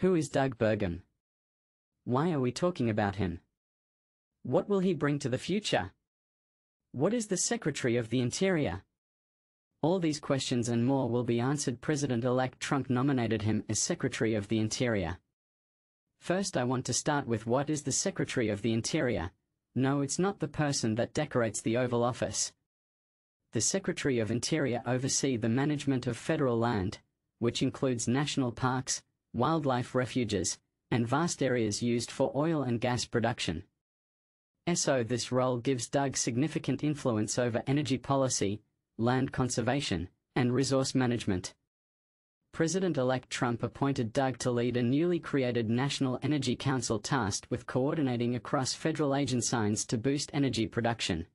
Who is Doug Burgum? Why are we talking about him? What will he bring to the future? What is the Secretary of the Interior? All these questions and more will be answered President-elect Trump nominated him as Secretary of the Interior. First I want to start with what is the Secretary of the Interior? No it's not the person that decorates the Oval Office. The Secretary of Interior oversee the management of federal land, which includes national parks, wildlife refuges, and vast areas used for oil and gas production. So this role gives Doug significant influence over energy policy, land conservation, and resource management. President-elect Trump appointed Doug to lead a newly created National Energy Council tasked with coordinating across federal agencies to boost energy production.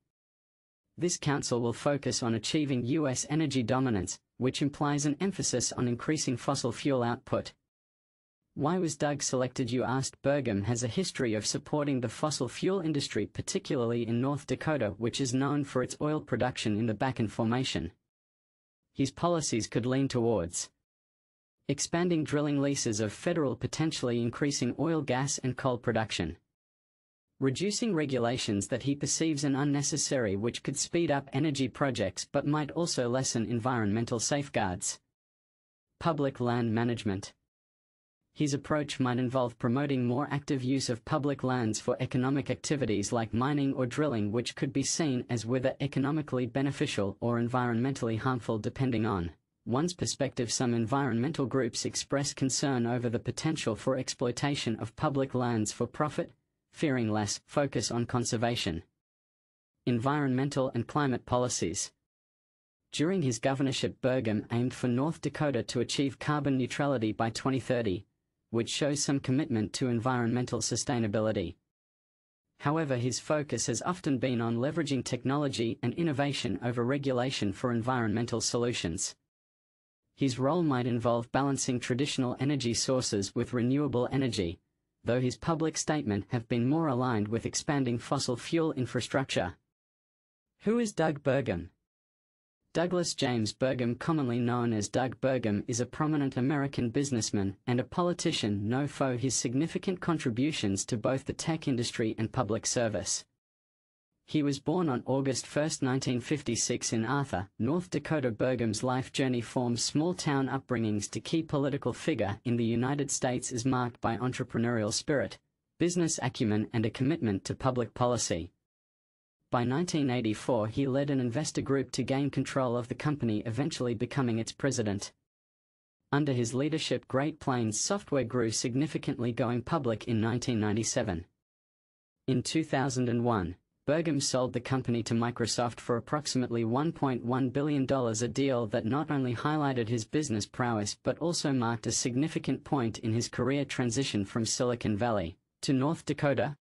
This council will focus on achieving U.S. energy dominance, which implies an emphasis on increasing fossil fuel output. Why was Doug selected you asked? Burgum has a history of supporting the fossil fuel industry particularly in North Dakota which is known for its oil production in the Bakken Formation. His policies could lean towards expanding drilling leases of federal potentially increasing oil gas and coal production. Reducing regulations that he perceives an unnecessary which could speed up energy projects but might also lessen environmental safeguards. Public land management his approach might involve promoting more active use of public lands for economic activities like mining or drilling which could be seen as whether economically beneficial or environmentally harmful depending on one's perspective some environmental groups express concern over the potential for exploitation of public lands for profit, fearing less focus on conservation. Environmental and climate policies. During his governorship Burgum aimed for North Dakota to achieve carbon neutrality by 2030, which shows some commitment to environmental sustainability. However his focus has often been on leveraging technology and innovation over regulation for environmental solutions. His role might involve balancing traditional energy sources with renewable energy, though his public statement have been more aligned with expanding fossil fuel infrastructure. Who is Doug Burgum? Douglas James Burgum commonly known as Doug Burgum is a prominent American businessman and a politician no foe his significant contributions to both the tech industry and public service. He was born on August 1, 1956 in Arthur, North Dakota. Burgum's life journey forms small-town upbringings to key political figure in the United States is marked by entrepreneurial spirit, business acumen and a commitment to public policy. By 1984 he led an investor group to gain control of the company eventually becoming its president. Under his leadership Great Plains Software grew significantly going public in 1997. In 2001, Burgum sold the company to Microsoft for approximately $1.1 billion a deal that not only highlighted his business prowess but also marked a significant point in his career transition from Silicon Valley to North Dakota,